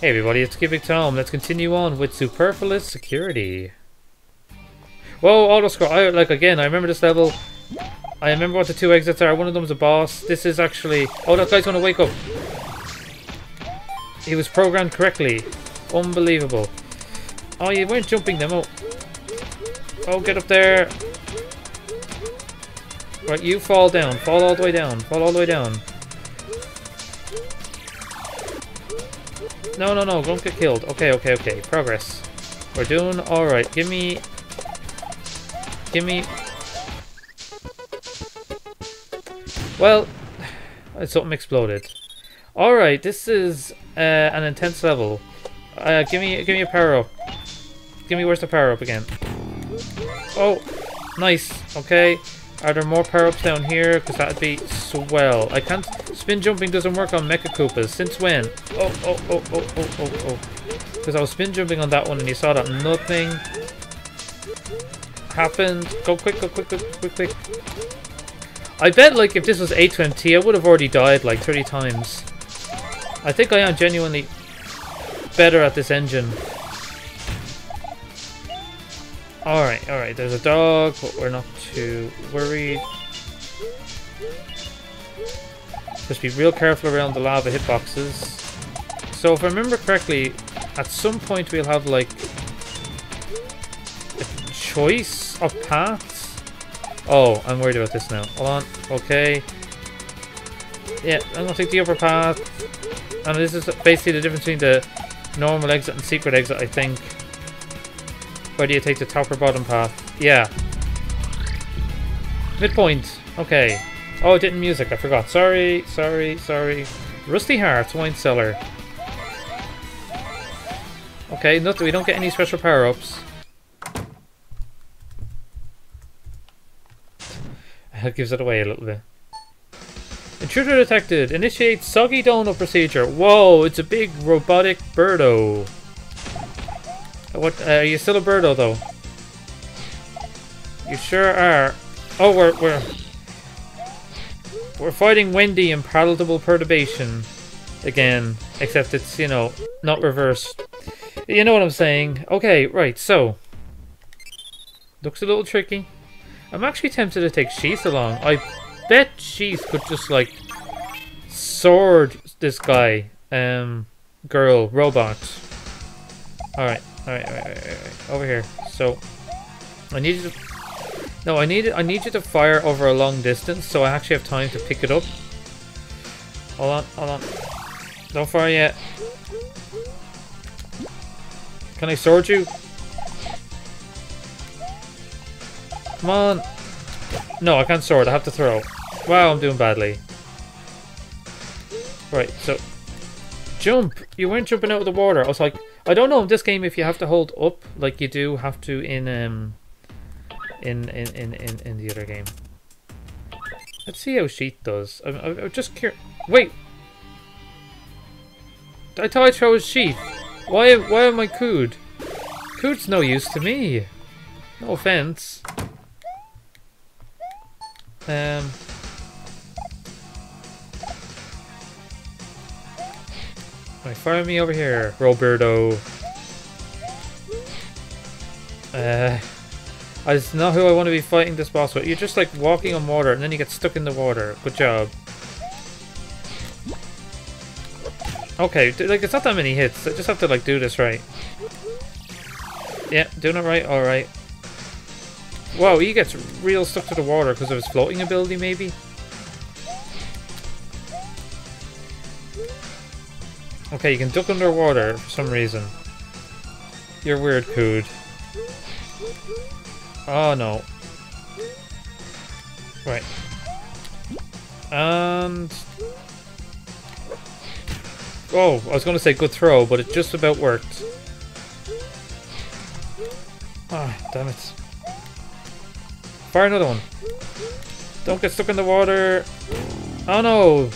Hey everybody, it's QubicTom. Let's continue on with Superfluous Security. Whoa, auto scroll. I, like, again, I remember this level. I remember what the two exits are. One of them's a boss. This is actually... Oh, that guy's gonna wake up. He was programmed correctly. Unbelievable. Oh, you weren't jumping them. Oh, oh get up there. Right, you fall down. Fall all the way down. Fall all the way down. No, no, no. Don't get killed. Okay, okay, okay. Progress. We're doing alright. Give me... Give me... Well, something exploded. Alright, this is uh, an intense level. Uh, give me give me a power up. Give me where's the power up again? Oh, nice. Okay. Are there more power ups down here? Because that'd be swell. I can't. Spin jumping doesn't work on Mecha Koopas. Since when? Oh, oh, oh, oh, oh, oh, oh. Because I was spin jumping on that one and you saw that nothing happened. Go quick, go quick, quick, quick, quick. I bet like if this was A2MT, I would have already died like 30 times. I think I am genuinely better at this engine. Alright, alright, there's a dog, but we're not too worried. Just be real careful around the lava hitboxes. So if I remember correctly, at some point we'll have like a choice of paths. Oh, I'm worried about this now. Hold on. Okay. Yeah, I'm gonna take the upper path. And this is basically the difference between the normal exit and secret exit, I think. Where do you take the top or bottom path? Yeah. Midpoint. Okay. Oh, it didn't music. I forgot. Sorry, sorry, sorry. Rusty Hearts, wine cellar. Okay, nothing. We don't get any special power-ups. That gives it away a little bit. Intruder detected. Initiate soggy donut procedure. Whoa, it's a big robotic birdo. What? Uh, are you still a birdo though? You sure are. Oh, we're we're we're fighting Wendy in palatable perturbation again, except it's you know not reversed. You know what I'm saying? Okay, right. So looks a little tricky. I'm actually tempted to take Sheath along. I bet Sheath could just like sword this guy, um, girl, robot. Alright, alright, alright, alright, over here. So, I need you to... No, I need I need you to fire over a long distance so I actually have time to pick it up. Hold on, hold on. Don't fire yet. Can I sword you? Come on. No, I can't sword. I have to throw. Wow, I'm doing badly. Right, so... Jump! You weren't jumping out of the water. I was like, I don't know in this game if you have to hold up like you do have to in um in in in in, in the other game. Let's see how Sheath does. I'm, I'm just curious. Wait! I thought I chose Sheath. Why, why am I Kood? Kood's no use to me. No offense. Um... Right, fire me over here, Roberto. Uh, that's not who I want to be fighting this boss with. You're just like walking on water and then you get stuck in the water. Good job. Okay, like it's not that many hits. I just have to like do this right. Yeah, doing it right. All right. Whoa, he gets real stuck to the water because of his floating ability, maybe. Okay, you can duck underwater for some reason. You're weird, Kood. Oh, no. Right. And... Oh, I was going to say good throw, but it just about worked. Ah, oh, damn it. Fire another one. Don't get stuck in the water. Oh no!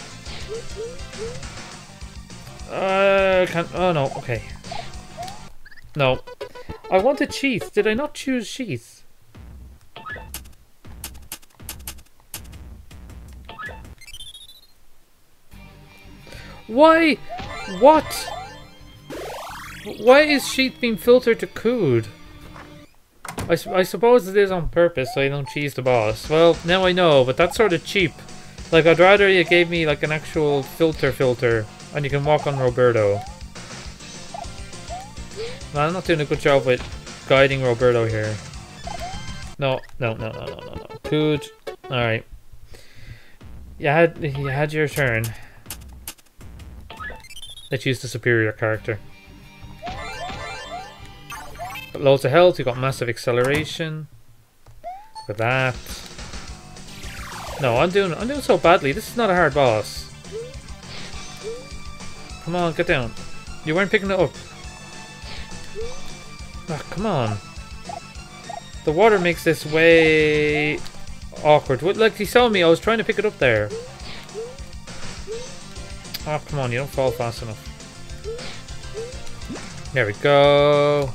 Uh, can oh no, okay. No. I wanted Sheath. Did I not choose Sheath? Why? What? Why is Sheath being filtered to Kood? I, I suppose it is on purpose so I don't cheese the boss. Well, now I know, but that's sort of cheap. Like, I'd rather you gave me, like, an actual filter filter, and you can walk on Roberto. I'm not doing a good job with guiding Roberto here. No, no, no, no, no, no, no. Kood. Alright. You had, you had your turn. Let's use the superior character. Got loads of health, you got massive acceleration. Look at that. No, I'm doing I'm doing so badly. This is not a hard boss. Come on, get down. You weren't picking it up. Oh, come on. The water makes this way awkward. What, like you saw me, I was trying to pick it up there. Oh, come on, you don't fall fast enough. There we go.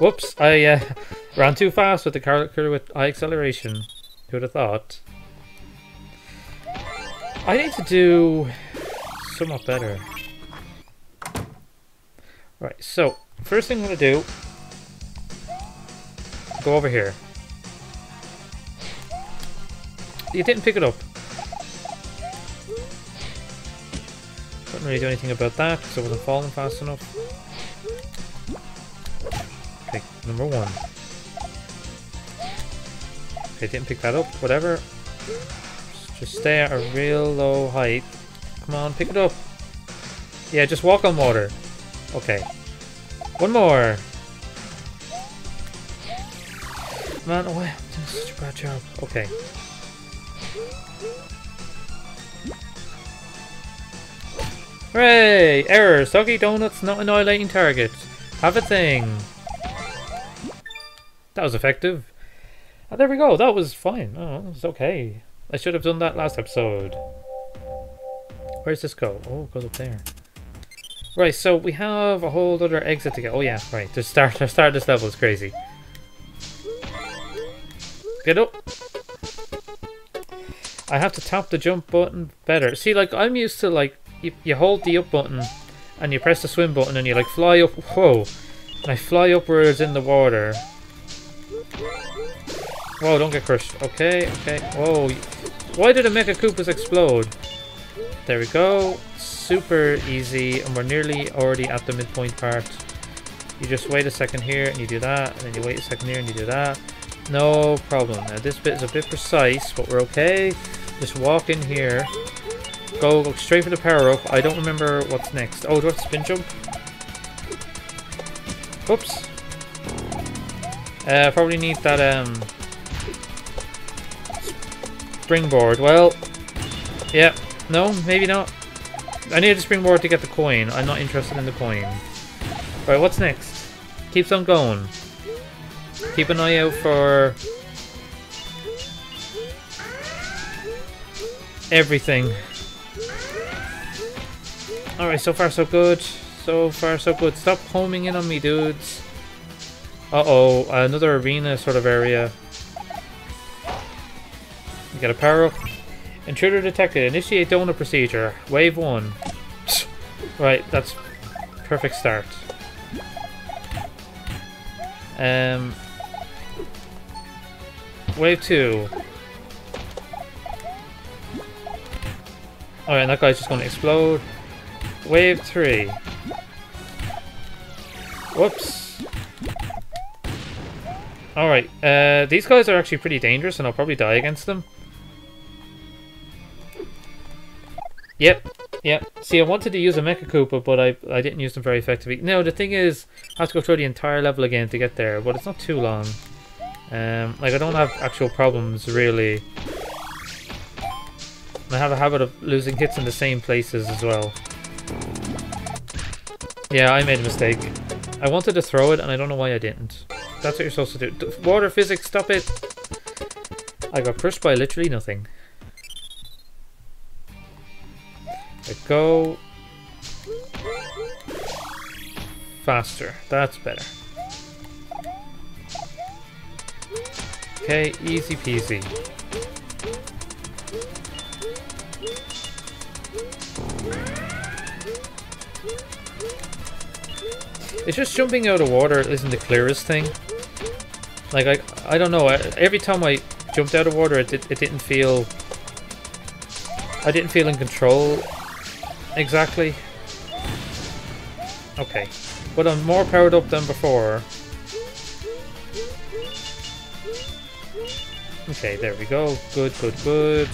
Whoops, I uh, ran too fast with the character with high acceleration. Who would have thought? I need to do somewhat better. Right, so, first thing I'm to do, go over here. You didn't pick it up. Couldn't really do anything about that because I wasn't falling fast enough. Okay, number one. Okay, didn't pick that up, whatever. Just stay at a real low height. Come on, pick it up. Yeah, just walk on water. Okay. One more. Man, oh, I'm doing such a bad job. Okay. Hooray! Error! Soggy donuts not annihilating targets. Have a thing. That was effective. Oh, there we go. That was fine. Oh, it's okay. I should have done that last episode. Where's this go? Oh, it goes up there. Right, so we have a whole other exit to get. Oh yeah, right. To start, to start this level is crazy. Get up. I have to tap the jump button better. See, like, I'm used to, like, you, you hold the up button and you press the swim button and you, like, fly up. Whoa. And I fly upwards in the water. Whoa, don't get crushed. Okay, okay. Whoa. Why did the Mecha Koopas explode? There we go. Super easy, and we're nearly already at the midpoint part. You just wait a second here, and you do that, and then you wait a second here, and you do that. No problem. Now, this bit is a bit precise, but we're okay. Just walk in here. Go, straight for the power-up. I don't remember what's next. Oh, do I have spin jump? Oops. Uh, probably need that, um springboard. Well, yeah, no, maybe not. I need a springboard to get the coin. I'm not interested in the coin. Alright, what's next? Keeps on going. Keep an eye out for... Everything. Alright, so far so good. So far so good. Stop homing in on me, dudes. Uh-oh, another arena sort of area. Got a power up. Intruder detected. Initiate donor procedure. Wave 1. right, that's perfect start. Um, wave 2. Alright, that guy's just going to explode. Wave 3. Whoops. Alright, uh, these guys are actually pretty dangerous and I'll probably die against them. Yep, yep. See, I wanted to use a Mecha Koopa, but I, I didn't use them very effectively. No, the thing is, I have to go through the entire level again to get there, but it's not too long. Um, like, I don't have actual problems, really. I have a habit of losing hits in the same places as well. Yeah, I made a mistake. I wanted to throw it, and I don't know why I didn't. That's what you're supposed to do. Water physics, stop it! I got crushed by literally nothing. Go faster. That's better. Okay, easy peasy. It's just jumping out of water isn't the clearest thing. Like, I, I don't know, I, every time I jumped out of water, it, it, it didn't feel... I didn't feel in control exactly. Okay. But I'm more powered up than before. Okay, there we go. Good, good, good.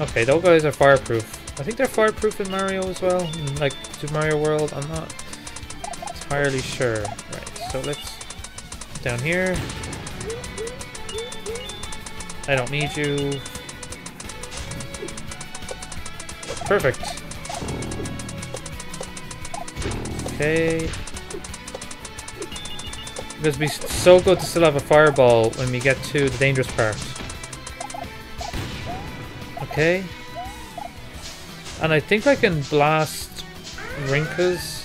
Okay, those guys are fireproof. I think they're fireproof in Mario as well. In, like Super Mario World, I'm not entirely sure. Right, so let's down here. I don't need you. Perfect. Okay. Because be so good to still have a fireball when we get to the dangerous part. Okay. And I think I can blast Rinkas.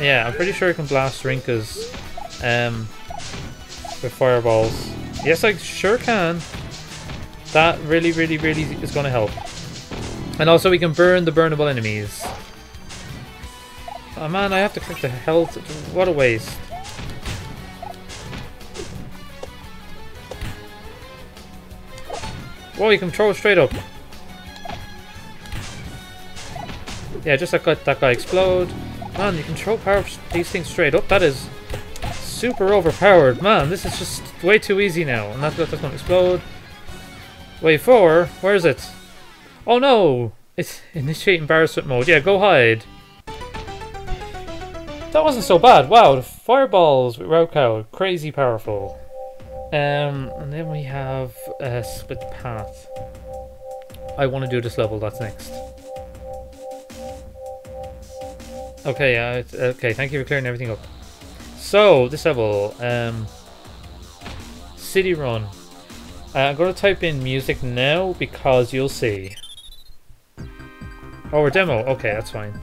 Yeah, I'm pretty sure I can blast Rinkas um, with fireballs. Yes, I sure can. That really, really, really is going to help. And also we can burn the burnable enemies. Oh man, I have to click the health. What a waste. Whoa, you can throw straight up. Yeah, just like that guy explode. Man, you can throw power these things straight up. That is super overpowered. Man, this is just way too easy now. And that, that's going to explode. Wave 4? Where is it? Oh no! It's initiate embarrassment mode. Yeah, go hide. That wasn't so bad. Wow, the fireballs with raocow, crazy powerful. Um, and then we have a split path. I want to do this level, that's next. Okay, uh, okay, thank you for clearing everything up. So, this level, um, City Run. Uh, I'm going to type in music now because you'll see. Oh, we're demo. Okay, that's fine.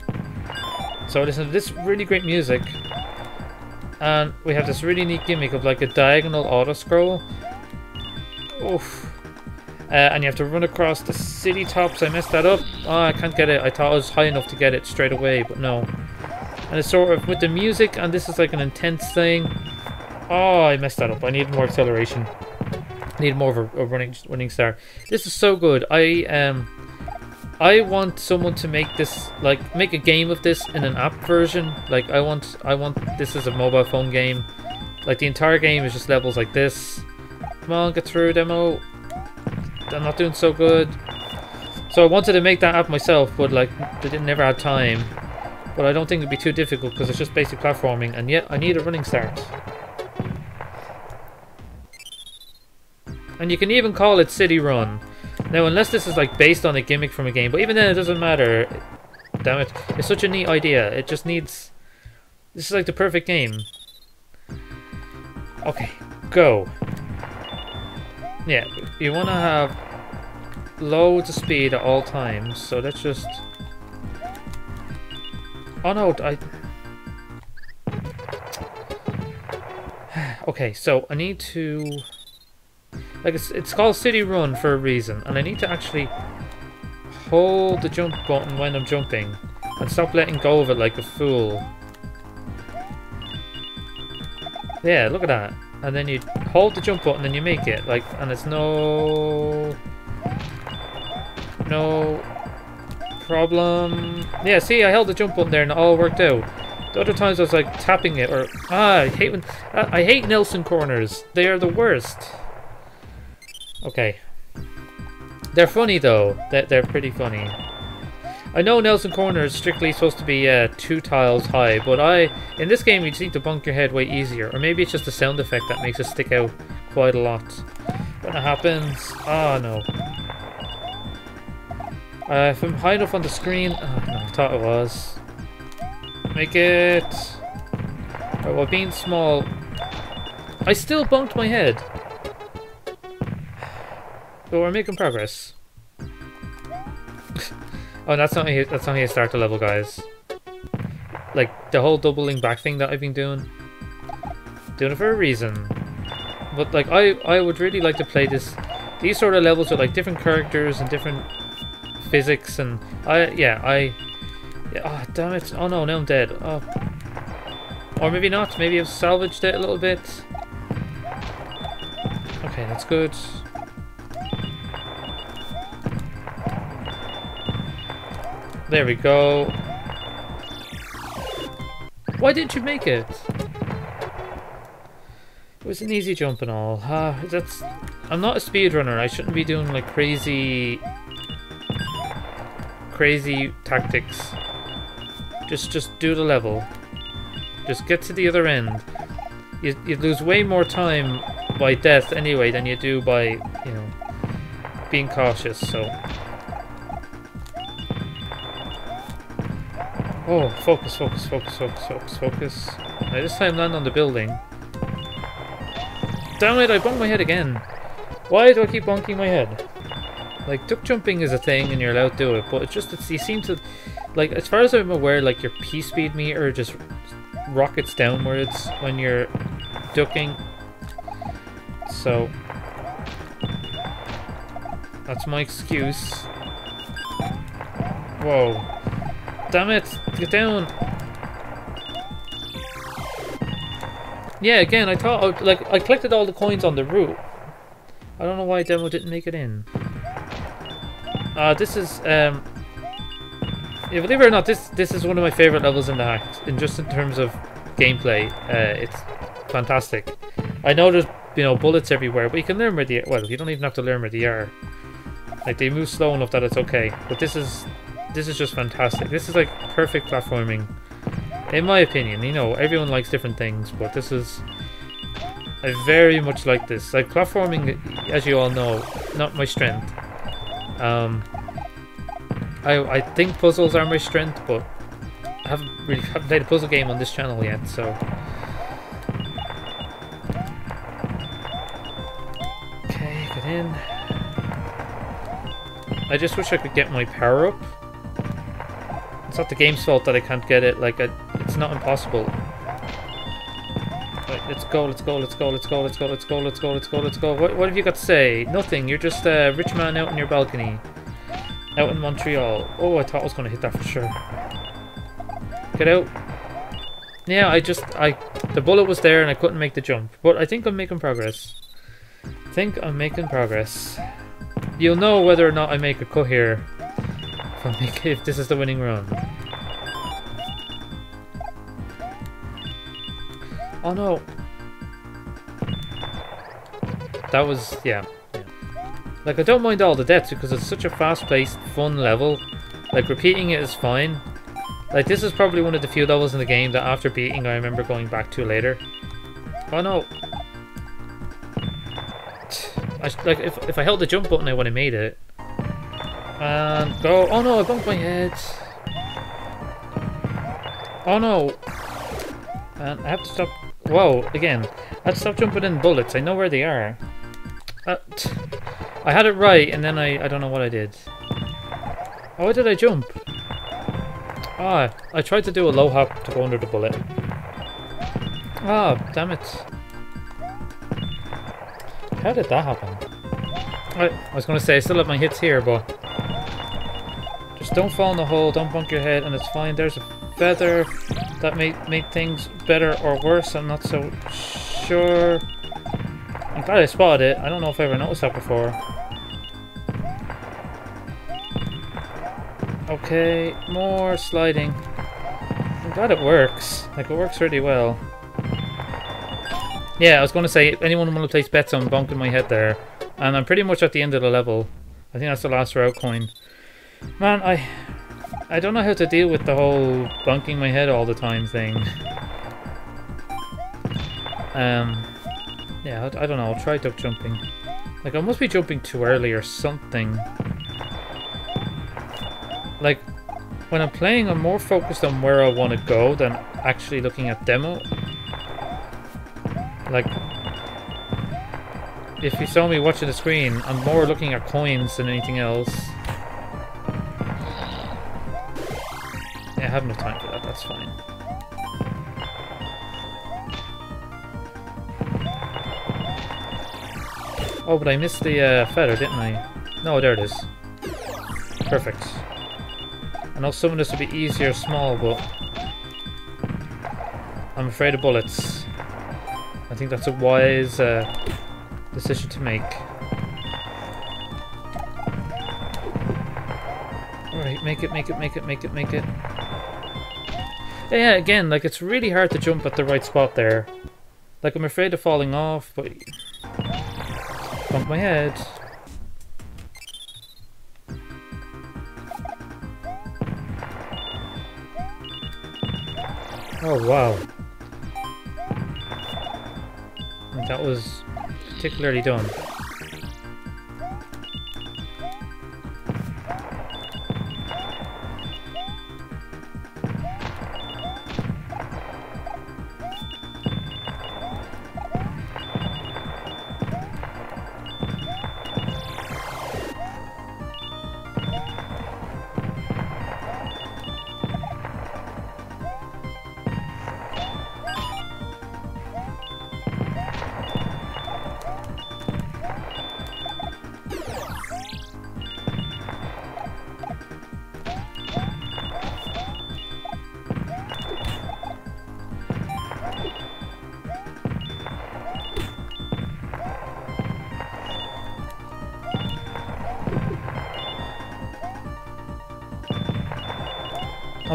So listen to this really great music. And we have this really neat gimmick of like a diagonal auto-scroll. Oof. Uh, and you have to run across the city tops. I messed that up. Oh, I can't get it. I thought I was high enough to get it straight away, but no. And it's sort of with the music, and this is like an intense thing. Oh, I messed that up. I need more acceleration need more of a, a, running running star. This is so good. I um I want someone to make this like make a game of this in an app version. Like I want I want this as a mobile phone game. Like the entire game is just levels like this. Come on, get through demo. I'm not doing so good. So I wanted to make that app myself, but like they didn't never had time. But I don't think it'd be too difficult because it's just basic platforming, and yet I need a running start. And you can even call it City Run. Now, unless this is like based on a gimmick from a game, but even then it doesn't matter. Damn it. It's such a neat idea. It just needs... This is like the perfect game. Okay, go. Yeah, you want to have loads of speed at all times, so let's just... Oh no, I... okay, so I need to... Like, it's, it's called City Run for a reason, and I need to actually hold the jump button when I'm jumping, and stop letting go of it like a fool. Yeah, look at that. And then you hold the jump button and you make it, like, and it's no... No problem. Yeah, see, I held the jump button there and it all worked out. The other times I was like tapping it or ah, I hate when I hate Nelson corners. They are the worst. Okay. They're funny though. They're, they're pretty funny. I know Nelson Corner is strictly supposed to be uh, two tiles high, but I in this game you just need to bunk your head way easier. Or maybe it's just the sound effect that makes it stick out quite a lot. When it happens... Oh no. Uh, if I'm high enough on the screen... Oh, no, I thought it was. Make it... Right, well, being small... I still bunked my head. But we're making progress. oh, that's not how that's not how you start the level, guys. Like the whole doubling back thing that I've been doing, doing it for a reason. But like I, I would really like to play this, these sort of levels with like different characters and different physics and I yeah I yeah, oh damn it oh no now I'm dead oh or maybe not maybe I've salvaged it a little bit okay that's good there we go why didn't you make it it was an easy jump and all. Uh, that's. I'm not a speedrunner. I shouldn't be doing like crazy, crazy tactics. Just, just do the level. Just get to the other end. You you lose way more time by death anyway than you do by you know being cautious. So. Oh, focus, focus, focus, focus, focus, focus. I this time land on the building. Damn it, I bumped my head again. Why do I keep bonking my head? Like, duck jumping is a thing and you're allowed to do it, but it's just, it's, you seem to, like, as far as I'm aware, like, your P-speed meter just rockets downwards when you're ducking. So, that's my excuse. Whoa. Damn it! Get down! Yeah, again, I thought, like, I collected all the coins on the route. I don't know why demo didn't make it in. Uh, this is, um... Yeah, believe it or not, this this is one of my favorite levels in the hack, in just in terms of gameplay. Uh, it's fantastic. I know there's, you know, bullets everywhere, but you can learn where they well, you don't even have to learn where they are. Like, they move slow enough that it's okay. But this is, this is just fantastic. This is, like, perfect platforming. In my opinion, you know, everyone likes different things, but this is... I very much like this. Like, platforming, as you all know, not my strength. Um, I, I think puzzles are my strength, but I haven't really haven't played a puzzle game on this channel yet, so... Okay, get in. I just wish I could get my power up. It's not the game's fault that I can't get it, like, I, it's not impossible. Right, let's go, let's go, let's go, let's go, let's go, let's go, let's go, let's go, let's go. What, what have you got to say? Nothing, you're just a rich man out on your balcony. Out in Montreal. Oh, I thought I was going to hit that for sure. Get out. Yeah, I just, I, the bullet was there and I couldn't make the jump. But I think I'm making progress. I think I'm making progress. You'll know whether or not I make a cut here. If, this is the winning run. Oh no! That was, yeah, yeah. Like, I don't mind all the deaths because it's such a fast-paced, fun level. Like, repeating it is fine. Like, this is probably one of the few levels in the game that after beating I remember going back to later. Oh no! I, like, if, if I held the jump button I would have made it. And go. Oh no, I bumped my head. Oh no! And I have to stop Whoa, again. Let's stop jumping in bullets. I know where they are. Uh, I had it right, and then I, I don't know what I did. Oh, why did I jump? Ah, I tried to do a low hop to go under the bullet. Ah, damn it. How did that happen? I, I was going to say, I still have my hits here, but... Just don't fall in the hole, don't bump your head, and it's fine. There's a feather that may make things better or worse. I'm not so sure. I'm glad I spotted it. I don't know if I ever noticed that before. Okay, more sliding. I'm glad it works. Like, it works really well. Yeah, I was going to say, anyone want to place bets on bonking my head there. And I'm pretty much at the end of the level. I think that's the last route coin. Man, I I don't know how to deal with the whole bunking my head all the time thing. Um, yeah, I, I don't know, I'll try duck jumping. Like, I must be jumping too early or something. Like, when I'm playing, I'm more focused on where I want to go than actually looking at demo. Like, if you saw me watching the screen, I'm more looking at coins than anything else. I have no time for that, that's fine. Oh, but I missed the uh, feather, didn't I? No, there it is. Perfect. I know some of this will be easier small, but I'm afraid of bullets. I think that's a wise uh, decision to make. Alright, make it, make it, make it, make it, make it. Yeah, again, like it's really hard to jump at the right spot there. Like I'm afraid of falling off, but bump my head. Oh wow. That was particularly done.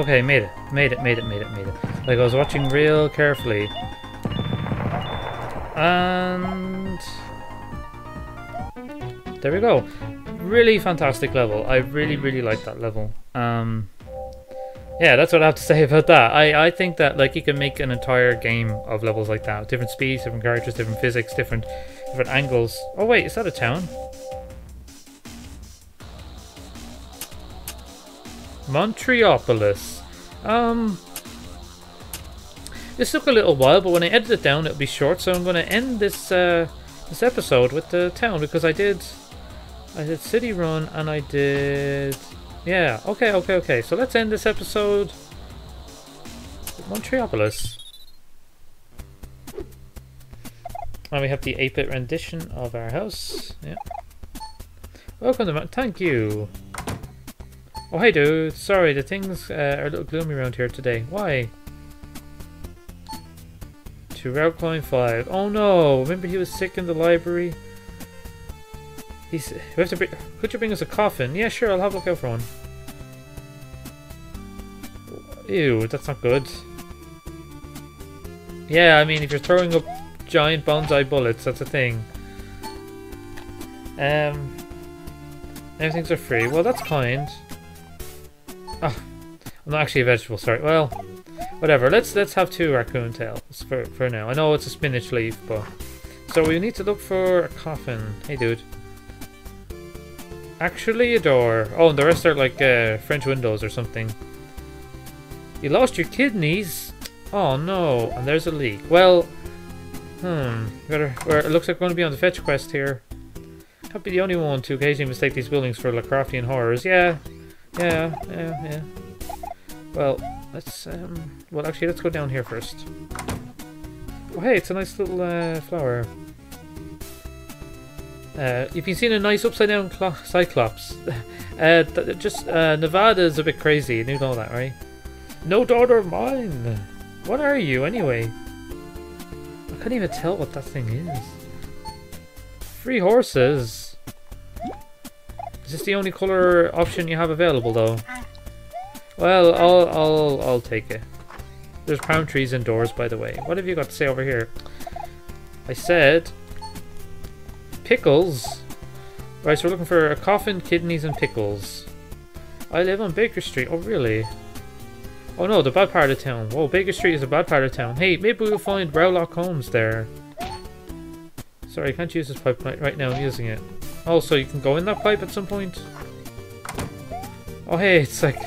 Okay, made it. Made it, made it, made it, made it. Like, I was watching real carefully. And... There we go. Really fantastic level. I really, really like that level. Um... Yeah, that's what I have to say about that. I, I think that like you can make an entire game of levels like that. Different speeds, different characters, different physics, different different angles. Oh wait, is that a town? Montreopolis. Um, this took a little while, but when I edit it down, it'll be short. So I'm going to end this uh, this episode with the town because I did I did City Run and I did yeah. Okay, okay, okay. So let's end this episode. Montreopolis. And we have the 8-bit rendition of our house. Yeah. Welcome to Thank you. Oh, hey, dude. Sorry, the things uh, are a little gloomy around here today. Why? To Route Climb 5. Oh, no. Remember he was sick in the library? He's... We have to bring, could you bring us a coffin? Yeah, sure. I'll have a look out for one. Ew, that's not good. Yeah, I mean, if you're throwing up giant bonsai bullets, that's a thing. Um... Everything's are free. Well, that's kind. Oh, I'm not actually a vegetable, sorry. Well, whatever. Let's let's have two raccoon tails for, for now. I know it's a spinach leaf, but... So we need to look for a coffin. Hey, dude. Actually a door. Oh, and the rest are like uh, French windows or something. You lost your kidneys? Oh, no. And there's a leek. Well, hmm. Better, well, it looks like we're going to be on the fetch quest here. Can't be the only one to occasionally mistake these buildings for Lovecraftian horrors. Yeah, yeah, yeah, yeah. Well, let's, um, well actually let's go down here first. Oh hey, it's a nice little uh, flower. Uh, you've been seeing a nice upside down cyclops. uh, just, uh, Nevada is a bit crazy, you know that, right? No daughter of mine! What are you, anyway? I can't even tell what that thing is. Three horses! Is this the only color option you have available, though? Well, I'll, I'll, I'll take it. There's palm trees indoors, by the way. What have you got to say over here? I said... Pickles? Right, so we're looking for a coffin, kidneys, and pickles. I live on Baker Street. Oh, really? Oh no, the bad part of town. Whoa, Baker Street is a bad part of town. Hey, maybe we'll find Rowlock Homes there. Sorry, I can't use this pipe right now. I'm using it. Also, you can go in that pipe at some point. Oh hey, it's like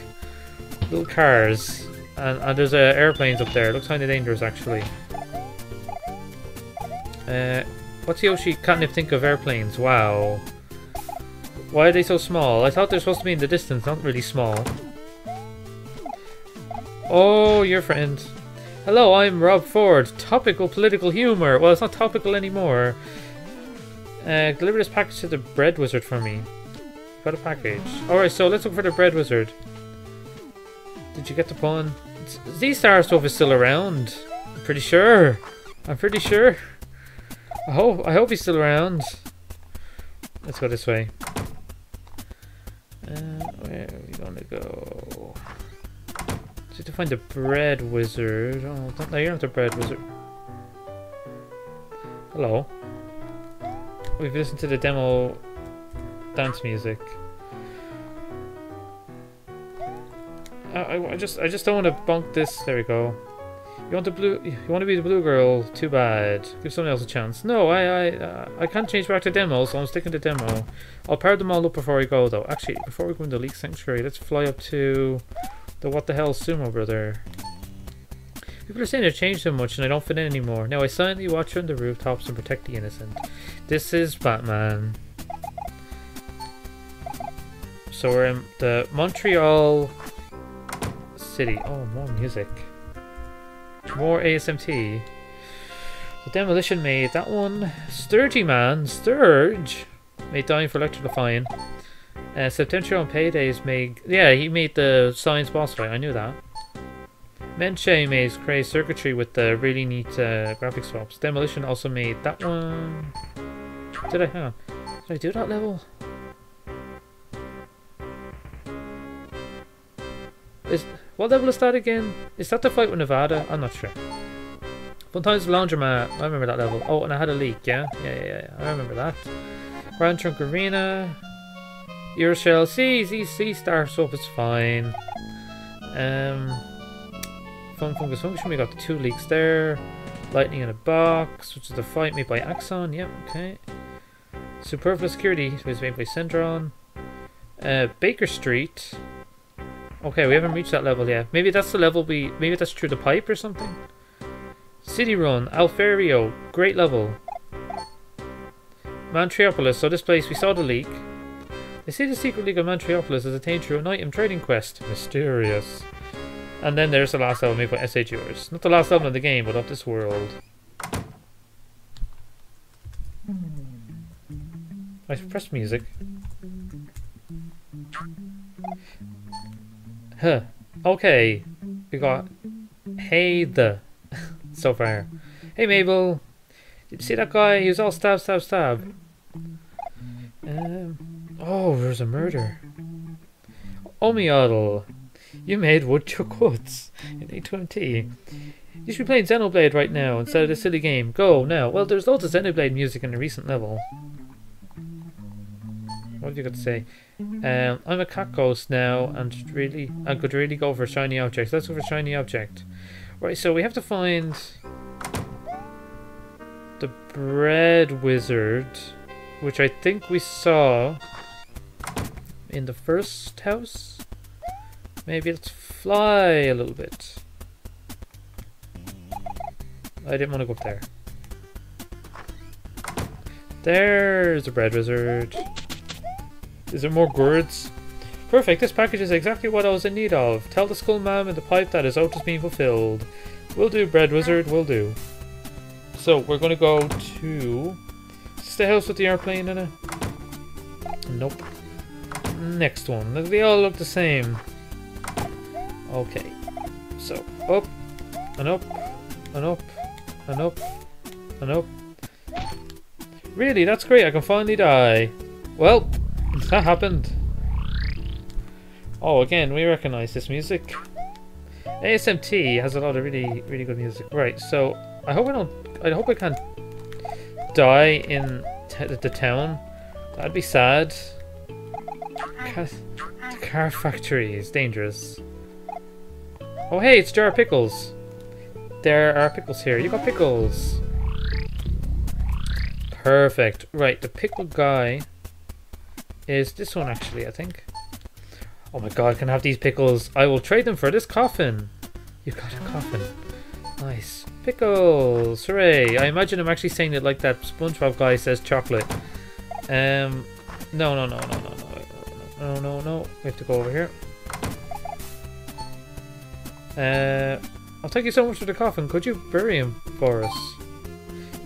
little cars. And, and there's uh, airplanes up there. It looks kind of dangerous actually. Uh, what's Yoshi Catnip think of airplanes? Wow. Why are they so small? I thought they're supposed to be in the distance, not really small. Oh, your friend. Hello, I'm Rob Ford. Topical political humor. Well, it's not topical anymore. Uh, deliver this package to the bread wizard for me. got a package. Alright, so let's look for the bread wizard. Did you get the pawn? Z-Star stuff is still around. I'm pretty sure. I'm pretty sure. I hope I hope he's still around. Let's go this way. Uh, where are we gonna go? Just to find the bread wizard. Oh, no, you're not the bread wizard. Hello. We've listened to the demo dance music. I, I, just I just don't want to bunk this. There we go. You want the blue? You want to be the blue girl? Too bad. Give someone else a chance. No, I I uh, I can't change back to demo, so I'm sticking to demo. I'll power them all up before we go, though. Actually, before we go into Leek Sanctuary, let's fly up to the what the hell sumo brother. People are saying they've changed so much and I don't fit in anymore. Now I silently watch from the rooftops and protect the innocent. This is Batman. So we're in the Montreal City. Oh, more music. More ASMT. The Demolition made that one. Sturgy Man. Sturge. Made Dying for Electrifying. Uh, on Paydays made... Yeah, he made the Science boss fight. I knew that. Menche made Crazy Circuitry with the really neat uh, graphic swaps. Demolition also made that one. Did I? Hang on. Did I do that level? Is what level is that again? Is that the fight with Nevada? I'm not sure. Fun Times Laundromat. I remember that level. Oh, and I had a leek. Yeah, yeah, yeah. yeah. I remember that. Grand Trunk Arena. Euroshell. See, see, see. Star Soap is fine. Um. Fun Fungus Function. We got two leeks there. Lightning in a box, which is the fight made by Axon. Yep, okay. Superfluous Security which is made by Centron. Uh, Baker Street. Okay, we haven't reached that level yet. Maybe that's the level we... Maybe that's through the pipe or something? City Run, Alferio, great level. Mantriopolis, so this place, we saw the leek. They say the secret league of Mantriopolis is attained through an item trading quest. Mysterious. And then there's the last level made by SH Yours. Not the last level of the game, but of this world. I press music. Huh. Okay. We got Hey the so far. Hey Mabel. Did you see that guy? He was all stab, stab, stab. Um, oh, there's a murder. Omiadl. You made Woodchuck Woods in A2MT. You should be playing Xenoblade right now instead of this silly game. Go, now. Well, there's loads of Xenoblade music in the recent level. What have you got to say? Um, I'm a cat ghost now, and really, I could really go for a shiny objects. Let's go for a shiny object. Right, so we have to find the bread wizard, which I think we saw in the first house. Maybe let's fly a little bit. I didn't want to go up there. There's the bread wizard. Is there more gourds? Perfect, this package is exactly what I was in need of. Tell the skull man in the pipe that his out is being fulfilled. Will do, bread wizard, will do. So, we're gonna go to... Is the house with the airplane in it? Nope. Next one. They all look the same. Okay. So, oh, up, and up, and up, and up, and up. Really, that's great, I can finally die. Well, that happened. Oh, again, we recognize this music. ASMT has a lot of really, really good music. Right, so I hope I don't. I hope I can't die in the town. That'd be sad. The car factory is dangerous. Oh, hey, it's Jar Pickles. There are pickles here. You got pickles. Perfect. Right, the pickle guy is this one actually, I think. Oh my god, can I have these pickles? I will trade them for this coffin. You got a coffin. Nice. Pickles! Hooray! I imagine I'm actually saying it like that SpongeBob guy says chocolate. Um, no, no, no, no, no, no, no, no, no. We have to go over here. Uh, I'll thank you so much for the coffin. Could you bury him for us?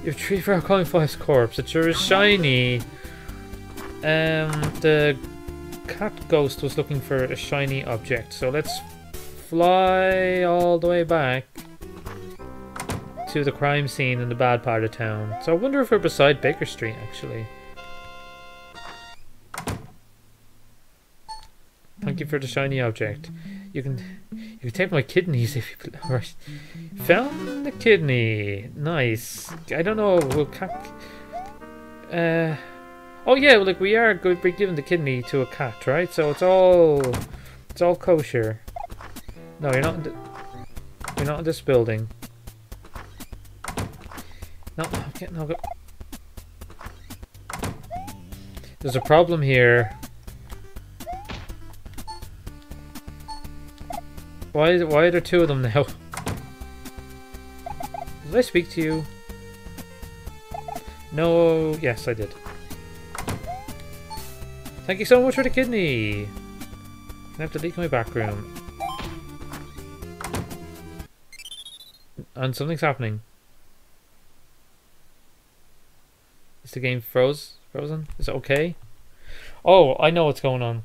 You've treated for our calling five's corpse. It sure is shiny. Um, the cat ghost was looking for a shiny object. So let's fly all the way back to the crime scene in the bad part of town. So I wonder if we're beside Baker Street, actually. Thank you for the shiny object. You can you can take my kidneys if you right. Found the kidney. Nice. I don't know. We'll cat. Uh. Oh yeah, like we are going to be giving the kidney to a cat, right? So it's all it's all kosher. No, you're not. In you're not in this building. No, okay, no, go. There's a problem here. Why is why are there two of them now? Did I speak to you? No, yes I did. Thank you so much for the kidney! I have to leak my back room. And something's happening. Is the game froze? Frozen? Is it okay? Oh, I know what's going on.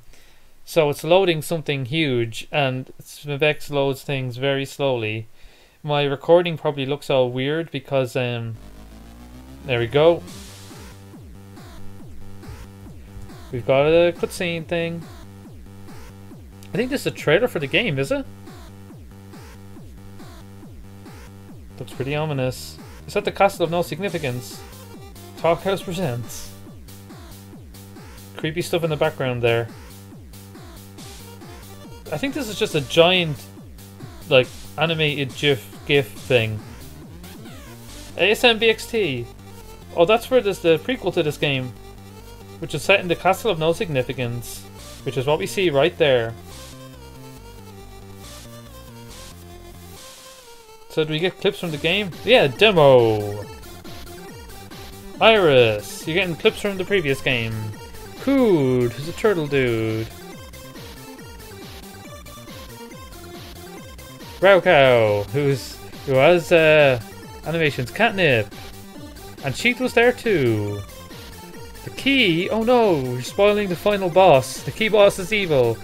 So it's loading something huge, and Smivex loads things very slowly. My recording probably looks all weird because, um, there we go. We've got a cutscene thing. I think this is a trailer for the game, is it? Looks pretty ominous. Is that the Castle of No Significance? Talkhaus presents. Creepy stuff in the background there. I think this is just a giant, like, animated GIF, GIF thing. ASMBXT. Oh, that's where there's the prequel to this game, which is set in the Castle of No Significance, which is what we see right there. So do we get clips from the game? Yeah, demo! Iris, you're getting clips from the previous game. Kood, who's a turtle dude. Raocow, who's who has uh, animations, catnip, and Sheath was there too. The key, oh no, you're spoiling the final boss. The key boss is evil.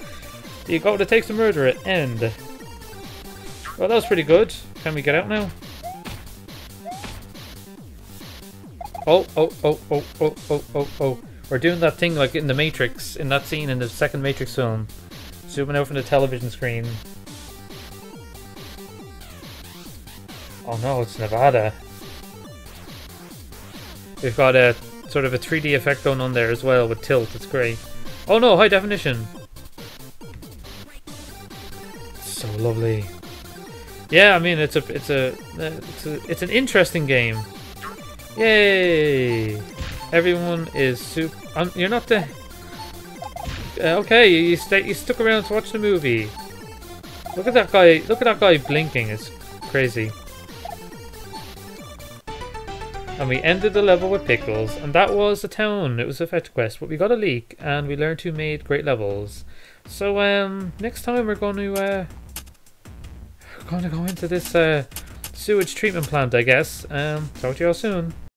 You got what it takes to murder it. End. Well, that was pretty good. Can we get out now? Oh, oh, oh, oh, oh, oh, oh, oh. We're doing that thing like in the Matrix, in that scene in the second Matrix film. Zooming out from the television screen. Oh no, it's Nevada. We've got a sort of a 3D effect going on there as well with tilt. It's great. Oh no, high definition. So lovely. Yeah, I mean it's a it's a it's a it's an interesting game. Yay! Everyone is super. Um, you're not the. Uh, okay, you stay. You stuck around to watch the movie. Look at that guy. Look at that guy blinking. It's crazy. And we ended the level with Pickles, and that was the town. It was a fetch quest, but we got a leek, and we learned who made great levels. So, um, next time we're going to, uh, we're going to go into this, uh, sewage treatment plant, I guess. Um, talk to y'all soon.